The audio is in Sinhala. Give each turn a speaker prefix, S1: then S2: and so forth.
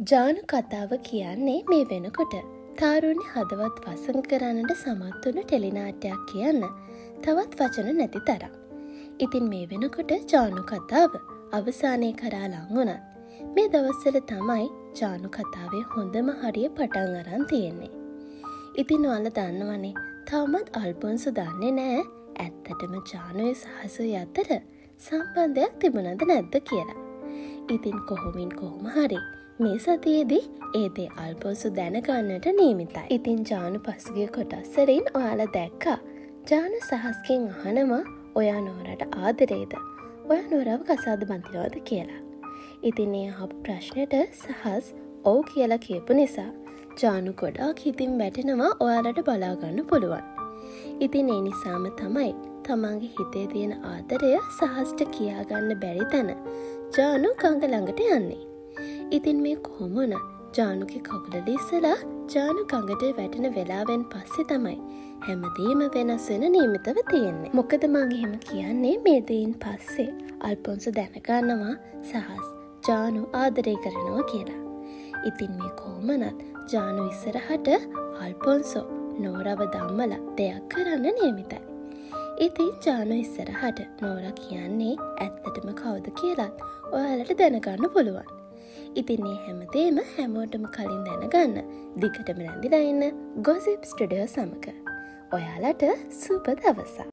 S1: ජානු කතාව කියන්නේ මේ වෙනකොට තාරුණ්‍ය හදවත් වසං කරන්නට සමත්වනු ටෙලිනාටයක් කියන්න තවත් වචන නැති තරම්. ඉතින් මේ වෙනකොට ජානු කතාව අවසානය කරා ලංවුණත් මේ දවස්සල තමයි ජානු කතාවේ හොඳම හරිය පටන් අරන් තියෙන්නේ. ඉතින් ඔයාල දන්නවනේ තවමත් අල්පොන්සු දන්නේ නෑ ඇත්තටම ජානුවේ සහසු අතර සම්බන්ධයක් තිබුණද නැද්ද කියලා. ඉතින් කොහොමින් කොහොම හරි මේ සතියේදී ඒදේ අල්පොසු දැනගන්නට නීමිතයි. ඉතින් ජානු පසුගිය කොටස්සරින් ඔයාල දැක්කා. ජාන සහස්කින් අහනවා ඔයා නෝරට ආදරේද. ඔයා නොරව කසාද බඳිනවද කියලා. ඉතින් ඒ හප ප්‍රශ්නයට සහස් ඔවු කියලා කියපු නිසා ජානු ගොඩාක් හිතින් වැටෙනවා ඔයාලට බලාගන්න පුළුවන්. ඉතින් ඒ නිසාම තමයි තමන්ගේ හිතේ තියෙන ආදරය සහස්ට කියාගන්න බැරි තැන ජානු කංග ළඟට යන්නේ. ඉතින් මේ කොහොමන? ජානුක කකුල ලිස්සලා ජානු ගඟට වැටෙන වෙලාවෙන් පස්සෙ තමයි හැමදීම වෙනස් වෙන නීමිතව තියෙන්නේ. මොකද මංගෙහෙම කියන්නේ මේදයින් පස්සේ? අල්පොන්සු දැනගන්නවා සහස් ජානු ආදරය කරනවා කියලා. ඉතින් මේ කෝමනත් ජානු ඉස්සරහට අල්පොන්සෝ නෝරව දම්මල දෙයක් කරන්න නියමිතයි. ඉතින් ජානු ඉස්සරහට නෝර කියන්නේ ඇත්තටම කවුද කියලත් ඔයාලට දැනගන්න පුළුවන්. ඉතින්නේ හැමතේම හැමෝටම කලින් දැනගන්න දිගටම රැඳිලා ඉන්න ගොසිප් ස්ටඩියෝ සමක. ඔයාලට සුප දවසා.